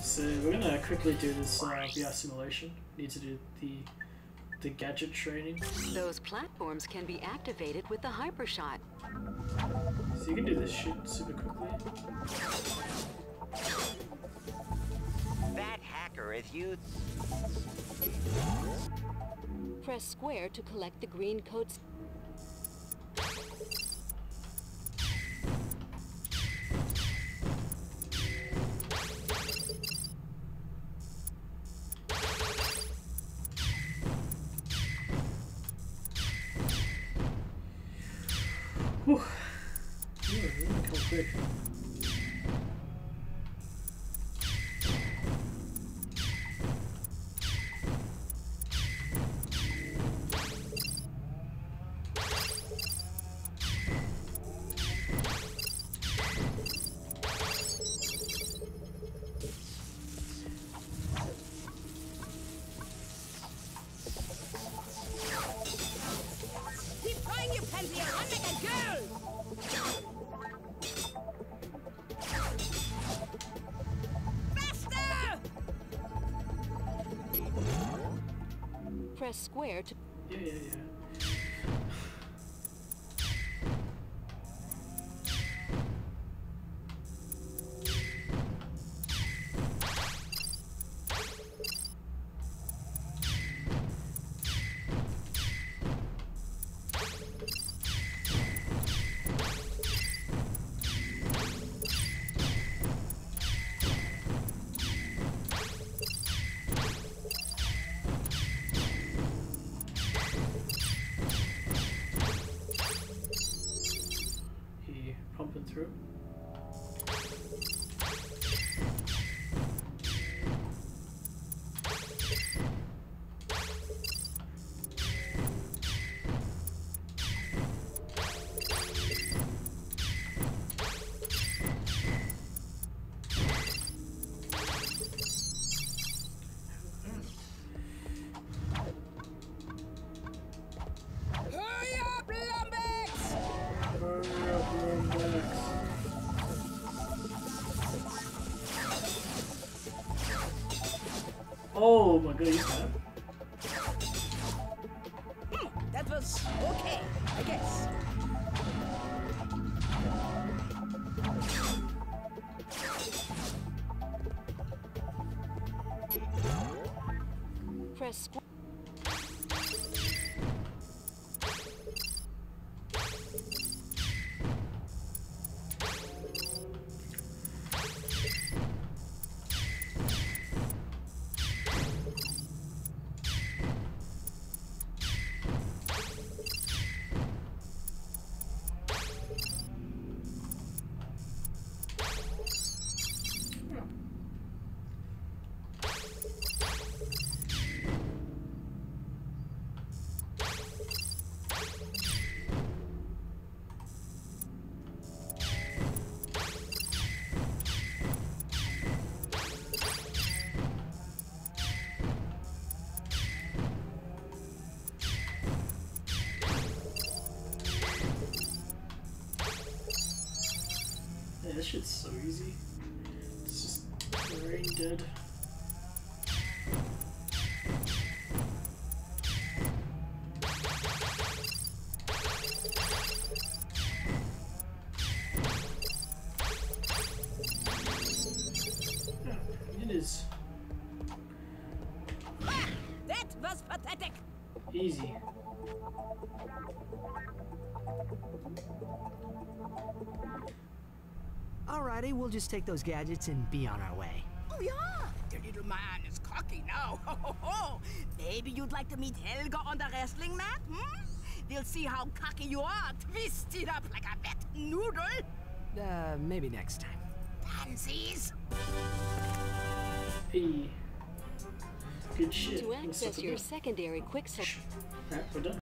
So we're gonna quickly do this uh, VR simulation. Need to do the the gadget training. Those platforms can be activated with the hypershot. So you can do this shit super quickly. That hacker is used. Press square to collect the green codes. Ooh, really Press square to Yeah, yeah, yeah. Through. Oh my mad. Hmm, that was okay, I guess. press shit's so easy. It's just brain dead. It is That was pathetic! easy. Alrighty, we'll just take those gadgets and be on our way. Oh yeah, the little man is cocky now. Ho, ho, ho. Maybe you'd like to meet Helga on the wrestling mat, hmm? We'll see how cocky you are, twisted up like a wet noodle. Uh, maybe next time. Pansies! Hey. Good shit. To access your secondary quick select. that. Alright, we're done.